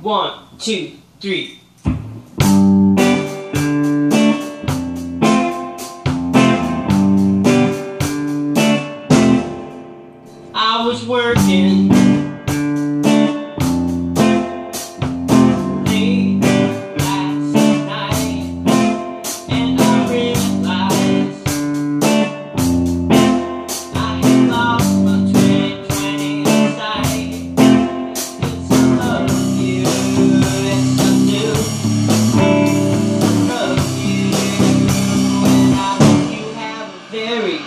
One, two, three. I was working.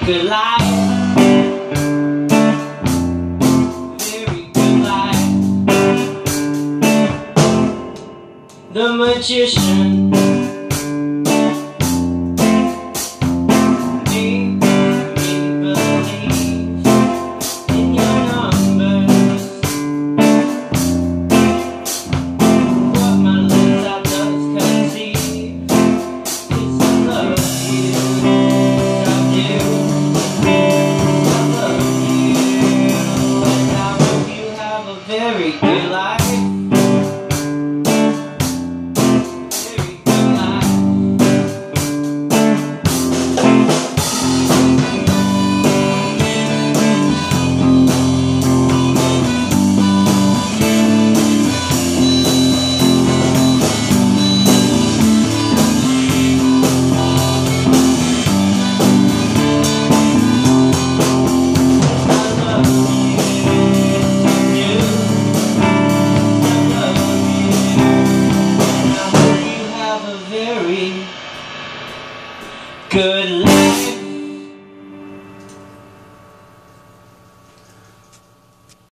good life. Very good life. The magician. Everyday life. Good luck.